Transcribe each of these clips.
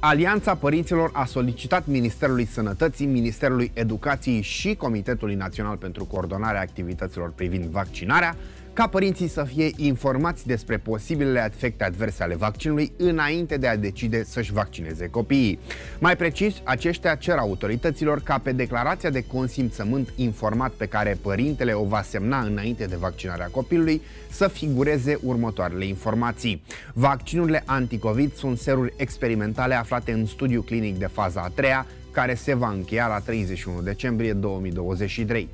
Alianța Părinților a solicitat Ministerului Sănătății, Ministerului Educației și Comitetului Național pentru Coordonarea Activităților privind vaccinarea ca părinții să fie informați despre posibilele efecte adverse ale vaccinului înainte de a decide să-și vaccineze copiii. Mai precis, aceștia cer autorităților ca pe declarația de consimțământ informat pe care părintele o va semna înainte de vaccinarea copilului să figureze următoarele informații. Vaccinurile anticovid sunt seruri experimentale aflate în studiu clinic de faza a treia, care se va încheia la 31 decembrie 2023.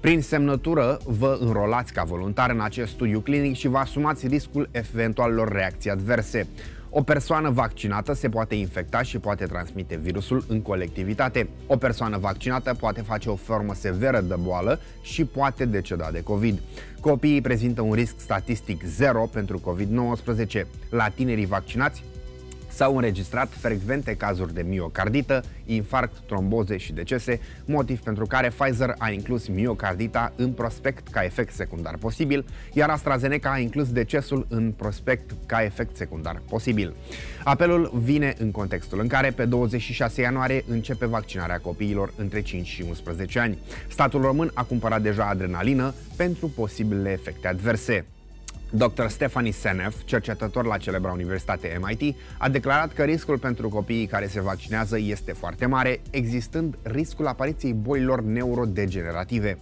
Prin semnătură vă înrolați ca voluntar în acest studiu clinic și vă asumați riscul eventualelor reacții adverse. O persoană vaccinată se poate infecta și poate transmite virusul în colectivitate. O persoană vaccinată poate face o formă severă de boală și poate deceda de COVID. Copiii prezintă un risc statistic zero pentru COVID-19. La tinerii vaccinați, S-au înregistrat frecvente cazuri de miocardită, infarct, tromboze și decese, motiv pentru care Pfizer a inclus miocardita în prospect ca efect secundar posibil, iar AstraZeneca a inclus decesul în prospect ca efect secundar posibil. Apelul vine în contextul în care pe 26 ianuarie începe vaccinarea copiilor între 5 și 11 ani. Statul român a cumpărat deja adrenalină pentru posibilele efecte adverse. Dr. Stephanie Senef, cercetător la celebra Universitate MIT, a declarat că riscul pentru copiii care se vaccinează este foarte mare, existând riscul apariției bolilor neurodegenerative.